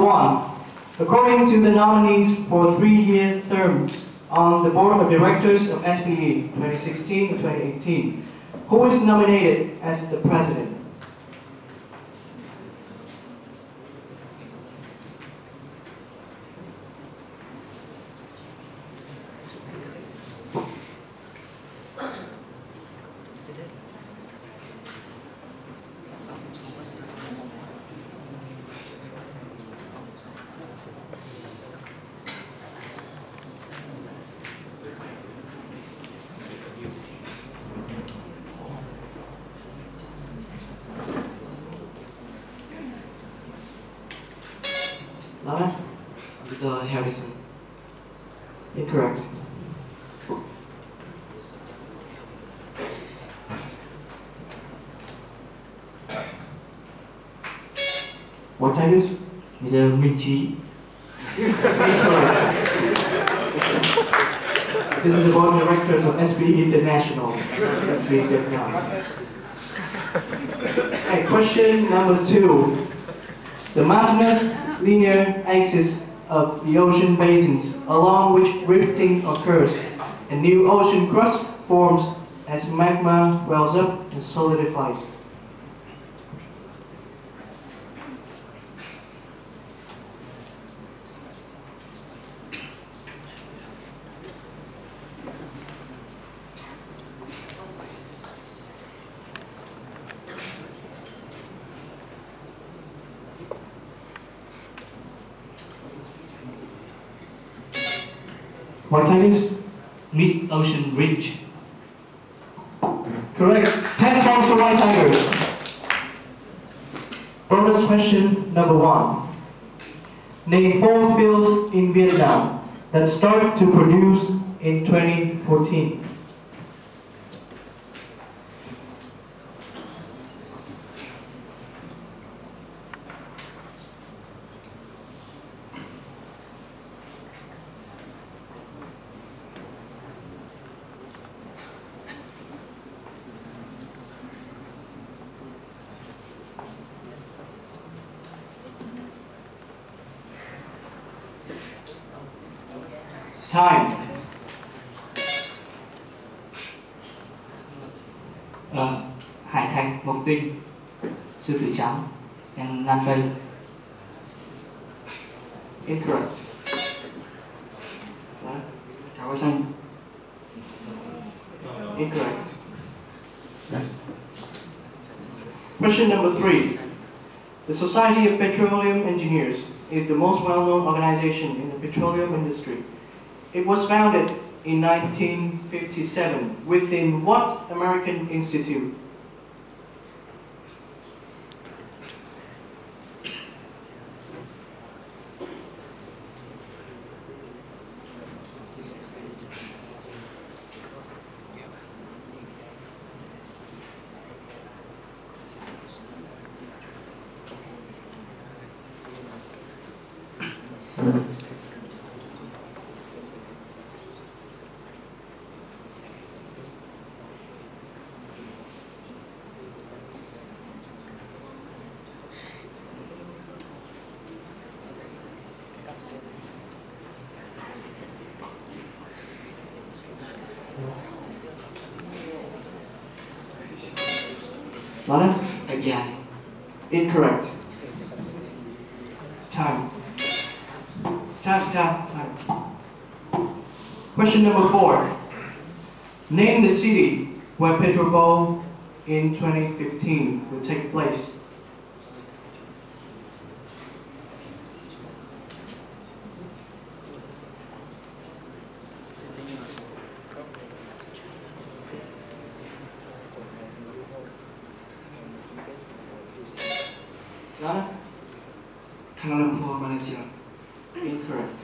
one. According to the nominees for three-year terms on the Board of Directors of SPE 2016-2018, who is nominated as the president? Lana? Victor Harrison. Incorrect. What Tigers? Mr. Minh Trí. Incorrect. This is the board of directors of SPE International. SPE Vietnam. Okay, question number two. The mountainous linear axis of the ocean basins along which rifting occurs and new ocean crust forms as magma wells up and solidifies. What Tigers? Mid Ocean Ridge. Correct. 10 points for White Tigers. Bonus question number one. Name four fields in Vietnam that started to produce in 2014. Time. Hải Thành, Mộc Tinh. Sư tử trắng. Đèn Lan Tây. Incorrect. Xanh. Incorrect. Question number three. The Society of Petroleum Engineers is the most well-known organization in the petroleum industry. It was founded in 1957 within what American institute? Lana? FBI. Uh, Incorrect. It's time. It's time, time, time. Question number four. Name the city where PetroBowl in 2015 will take place. Lana? Kuala Lumpur, Malaysia. Incorrect.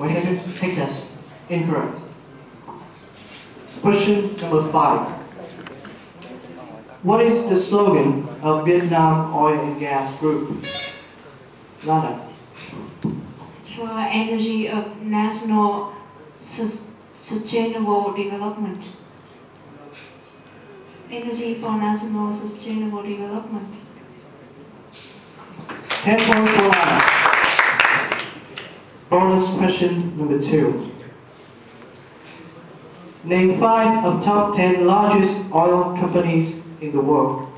White Tigers? Texas. Incorrect. Question number five. What is the slogan of Vietnam Oil and Gas Group? Lana. for energy of national sustainable development. Energy for national sustainable development. 10 points for Lana. Bonus question number two. Name five of top 10 largest oil companies in the world.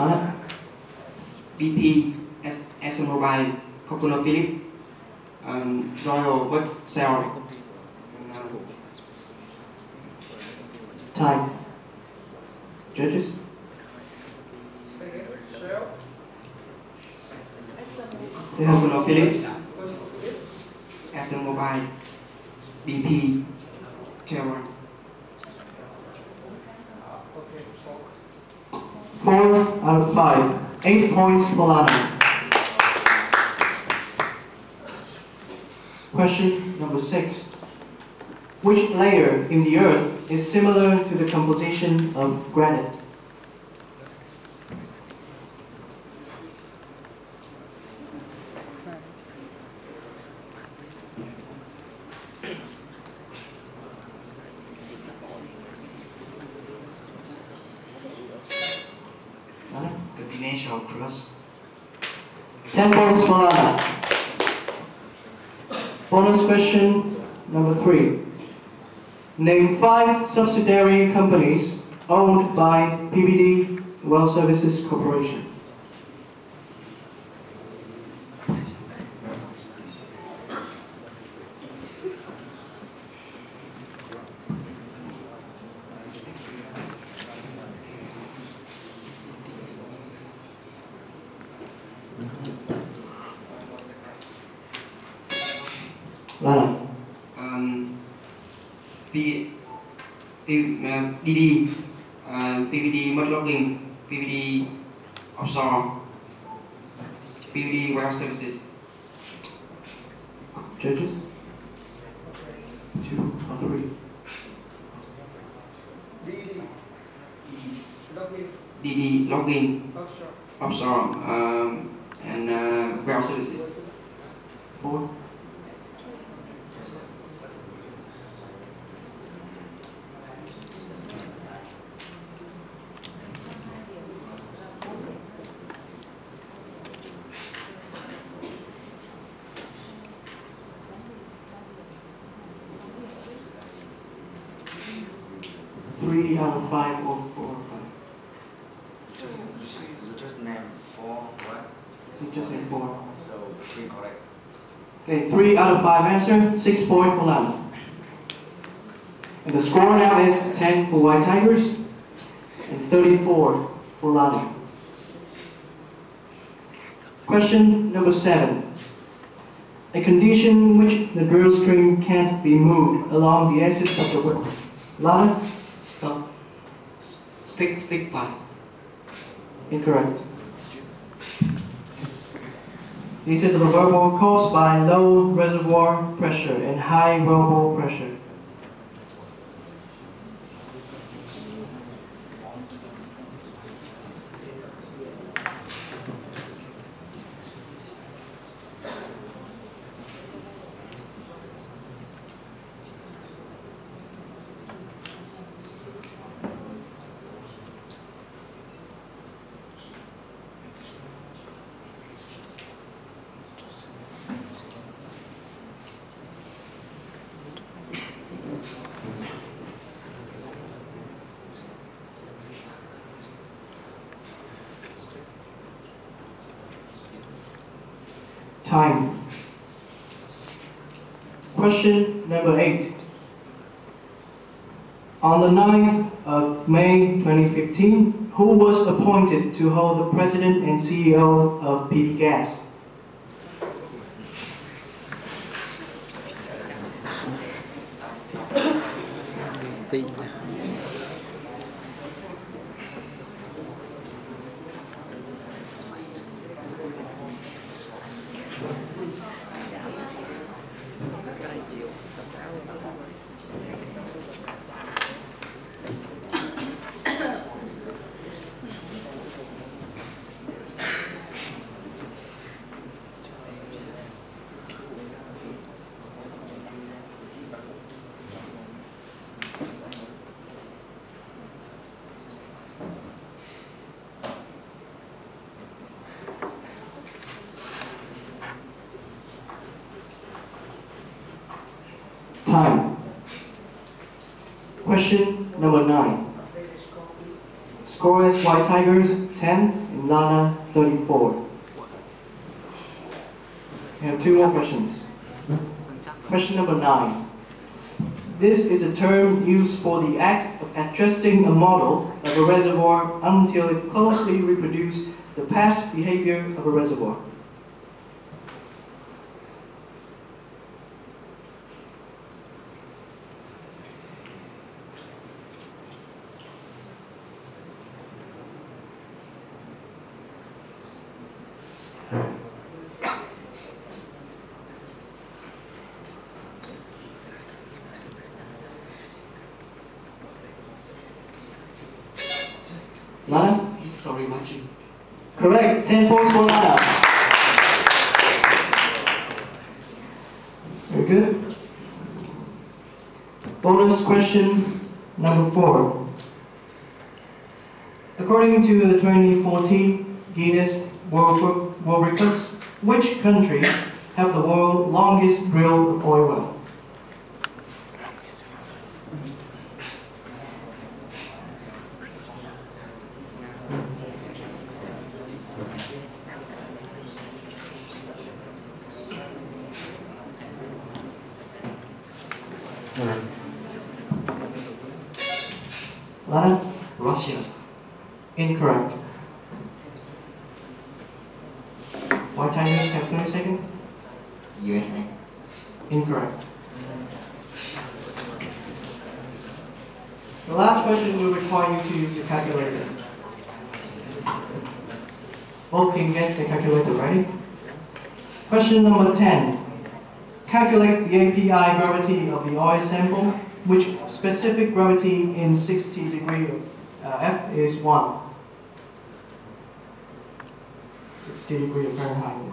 Lana? BP, S- ExxonMobil, ConocoPhillips, um, Royal and, uh, Time. Judges? They have ConocoPhillips, ExxonMobil, BP, Chevron. four out of five. Eight points Lana. Question number six. Which layer in the earth is similar to the composition of granite? Lana? Continental crust. 10 points for Lana. Bonus question number three. Name five subsidiary companies owned by PVD Well Services Corporation. Lana. Um, P, P, uh, DD, uh, PVD mud logging, PVD offshore, PVD well services. Judges? Two or three? DD logging, offshore, um, and uh, well services. Four? Three out of five or four or five? Just, just, you just name four, what? You just say four. So, three correct. Okay, three out of five answer, six point for Lana. And the score now is 10 for White Tigers and 34 for Lana. Question number seven. A condition in which the drill string can't be moved along the axis of the whip. Lana? Stop. S- Stick, stick part. Incorrect. This is a wellbore caused by low reservoir pressure and high wellbore pressure. Time. Question number eight. On the 9th of May 2015, who was appointed to hold the president and CEO of PV Gas? Time. Question number nine. Score is White Tigers 10 and Lana 34. We have two more questions. Question number nine. This is a term used for the act of adjusting a model of a reservoir until it closely reproduces the past behavior of a reservoir. Lana? History matching. Correct. 10 points for Lana. Very good. Bonus question number four. According to the 2014 Guinness World, Book- World Records, which country have the world's longest drill of oil well? Lana? Russia. Incorrect. White Tigers have 30 seconds? USA. Incorrect. The last question will require you to use your calculator. Both team gets the calculator ready. Question number 10. Calculate the API gravity of the oil sample, which specific gravity in 60 degree uh, F is 1. 60 degree of Fahrenheit.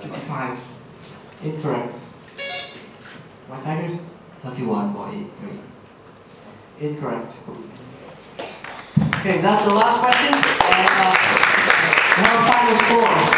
Fifty-five. Incorrect. White Tigers? 31.83. Incorrect. Okay, that's the last question. And uh, now final score.